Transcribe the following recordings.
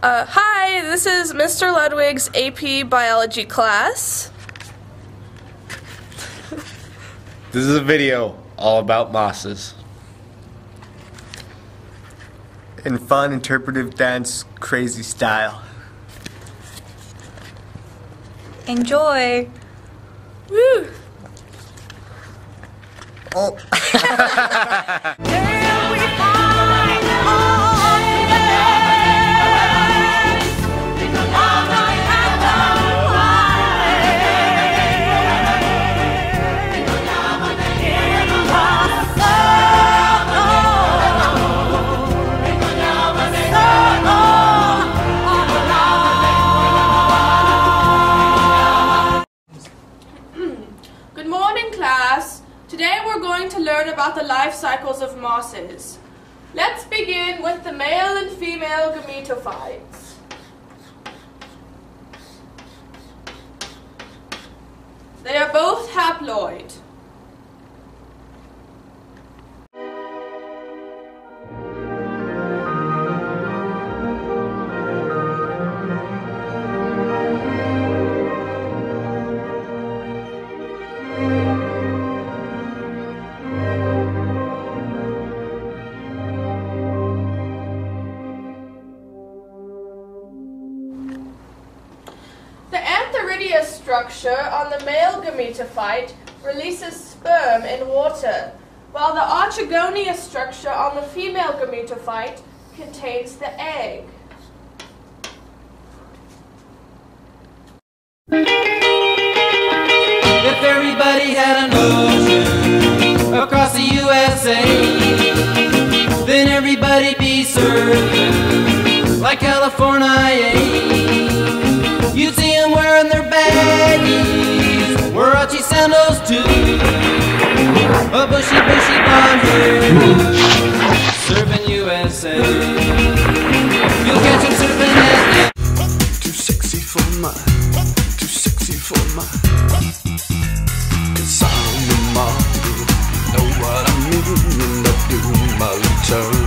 Uh, hi, this is Mr. Ludwig's AP biology class. This is a video all about mosses. In fun interpretive dance crazy style. Enjoy. Woo! Oh. morning, class. Today we're going to learn about the life cycles of mosses. Let's begin with the male and female gametophytes. They are both haploid. Antheridius structure on the male gametophyte releases sperm in water, while the archegonium structure on the female gametophyte contains the egg. If everybody had an ocean across the USA, then everybody'd be served like California. You'd see baggies, Huarachi sandals too, a bushy, bushy blonde hair, serving USA. You'll catch them surfing at Too sexy for my, too sexy for my. Cause I'm the model, you know what I mean. And I do my turn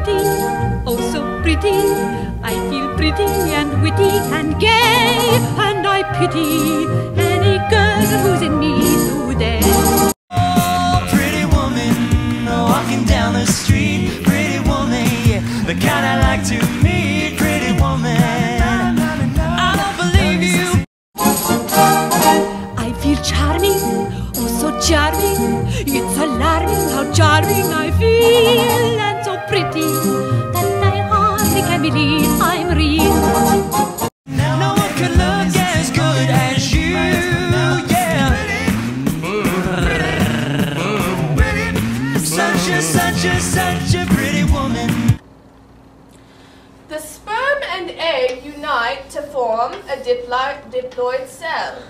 pretty, oh so pretty. I feel pretty and witty and gay, and I pity The sperm and egg unite to form a diplo- diploid cell.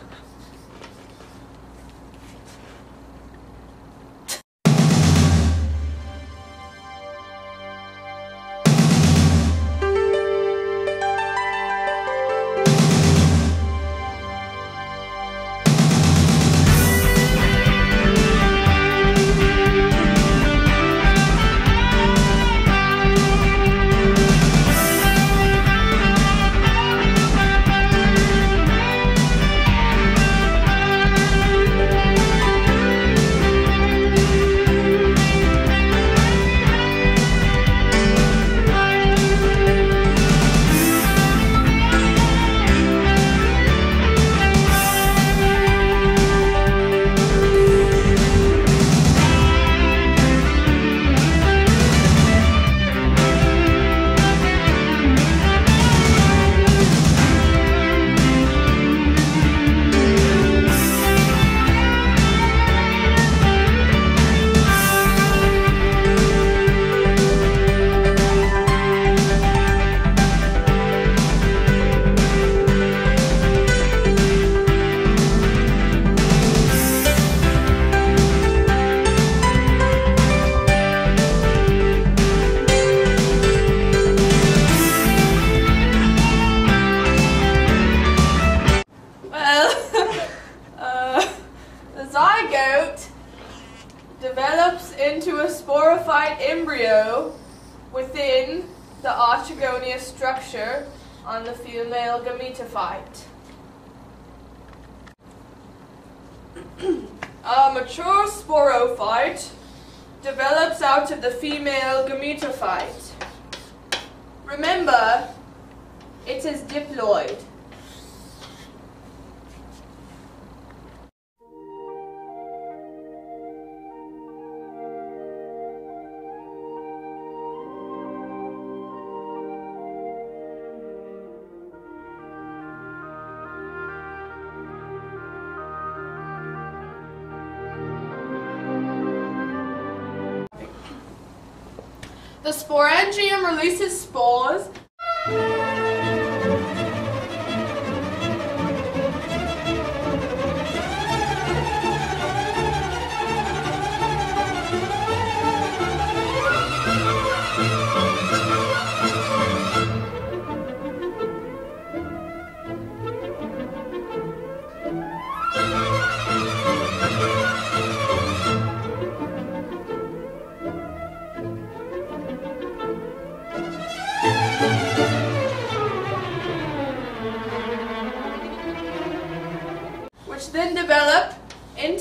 Into a sporophyte embryo within the archegonia structure on the female gametophyte. a mature sporophyte develops out of the female gametophyte. Remember, it is diploid. The sporangium releases spores.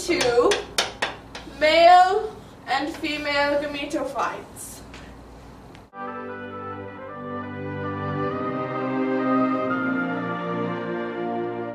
Into male and female gametophytes.